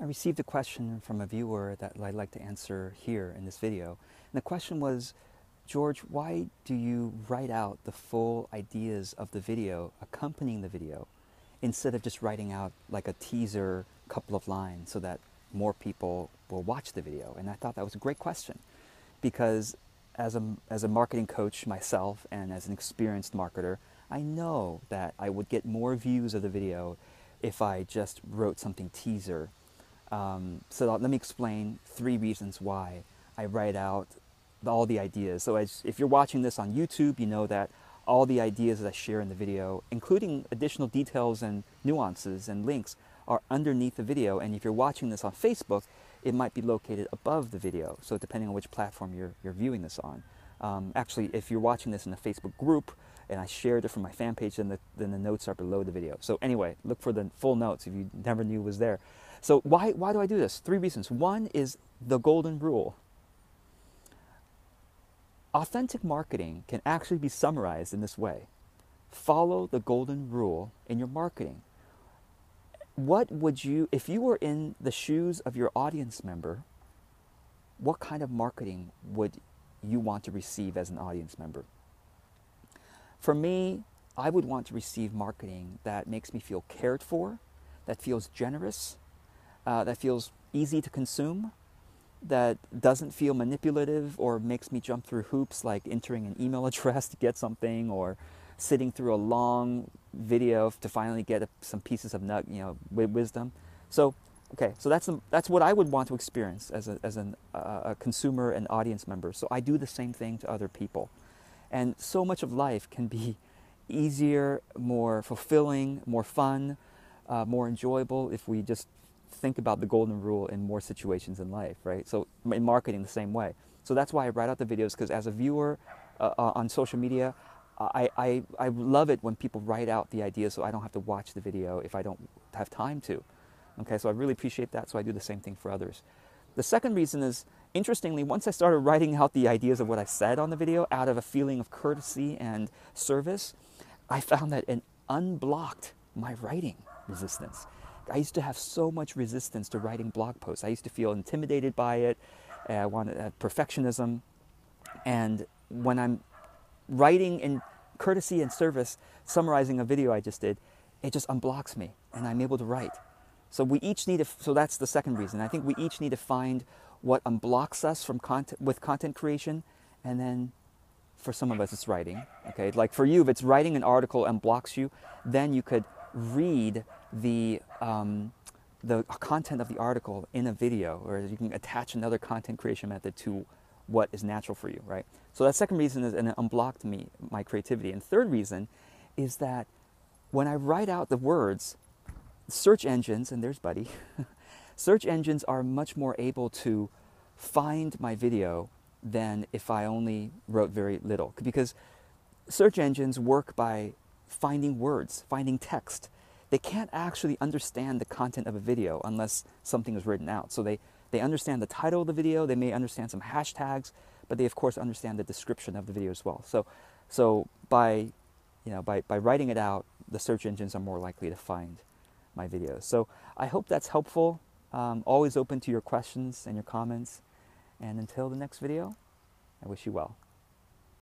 I received a question from a viewer that I'd like to answer here in this video. And the question was, George, why do you write out the full ideas of the video accompanying the video instead of just writing out like a teaser couple of lines so that more people will watch the video? And I thought that was a great question because as a, as a marketing coach myself and as an experienced marketer, I know that I would get more views of the video if I just wrote something teaser. Um, so let me explain three reasons why I write out all the ideas. So as, if you're watching this on YouTube, you know that all the ideas that I share in the video, including additional details and nuances and links, are underneath the video. And if you're watching this on Facebook, it might be located above the video. So depending on which platform you're, you're viewing this on. Um, actually, if you're watching this in a Facebook group and I shared it from my fan page, then the, then the notes are below the video. So anyway, look for the full notes if you never knew was there. So why, why do I do this? Three reasons. One is the golden rule. Authentic marketing can actually be summarized in this way. Follow the golden rule in your marketing. What would you, if you were in the shoes of your audience member, what kind of marketing would you want to receive as an audience member? For me, I would want to receive marketing that makes me feel cared for, that feels generous, uh, that feels easy to consume, that doesn't feel manipulative or makes me jump through hoops like entering an email address to get something or sitting through a long video to finally get some pieces of nut, you know, wisdom. So, okay, so that's, that's what I would want to experience as, a, as an, uh, a consumer and audience member. So I do the same thing to other people. And so much of life can be easier, more fulfilling, more fun, uh, more enjoyable if we just think about the golden rule in more situations in life, right? So in marketing the same way. So that's why I write out the videos because as a viewer uh, uh, on social media, I, I, I love it when people write out the ideas so I don't have to watch the video if I don't have time to. Okay, so I really appreciate that, so I do the same thing for others. The second reason is, interestingly, once I started writing out the ideas of what I said on the video out of a feeling of courtesy and service, I found that it unblocked my writing resistance. I used to have so much resistance to writing blog posts. I used to feel intimidated by it. I wanted uh, perfectionism. And when I'm writing in courtesy and service, summarizing a video I just did, it just unblocks me and I'm able to write. So we each need to, so that's the second reason. I think we each need to find what unblocks us from content, with content creation and then for some of us it's writing okay like for you if it's writing an article and blocks you then you could read the, um, the content of the article in a video, or you can attach another content creation method to what is natural for you, right? So that second reason is, and it unblocked me, my creativity. And third reason is that when I write out the words, search engines, and there's Buddy, search engines are much more able to find my video than if I only wrote very little. Because search engines work by finding words, finding text. They can't actually understand the content of a video unless something is written out. So they, they understand the title of the video, they may understand some hashtags, but they of course understand the description of the video as well. So, so by, you know, by, by writing it out, the search engines are more likely to find my videos. So I hope that's helpful. Um, always open to your questions and your comments. And until the next video, I wish you well.